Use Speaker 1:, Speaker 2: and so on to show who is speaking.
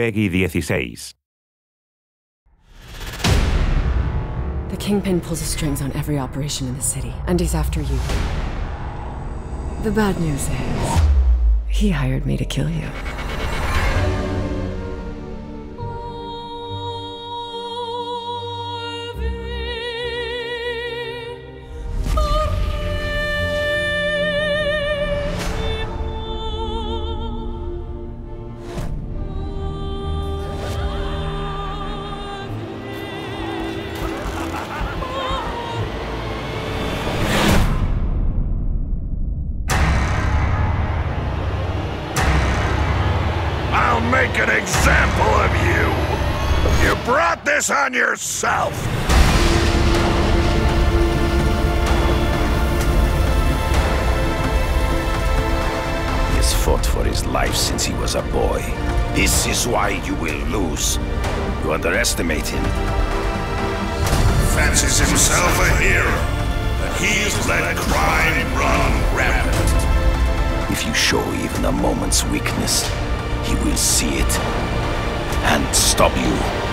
Speaker 1: PEGI 16.
Speaker 2: The Kingpin pulls the strings on every operation in the city, and he's after you. The bad news is, he hired me to kill you.
Speaker 3: Make an example of you! You brought this on yourself!
Speaker 4: He has fought for his life since he was a boy. This is why you will lose. You underestimate him.
Speaker 3: Fancies himself a hero, but he's let crime run rampant.
Speaker 4: If you show even a moment's weakness, he will see it and stop you.